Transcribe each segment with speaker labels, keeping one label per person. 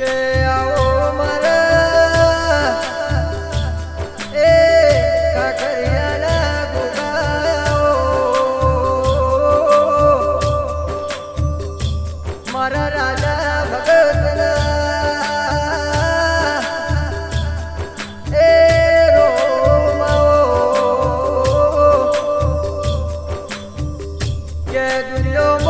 Speaker 1: કે આવો que durió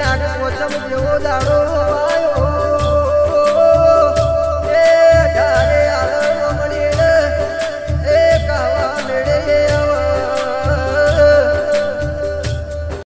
Speaker 1: લાગ પોચમ જેવો દાડો.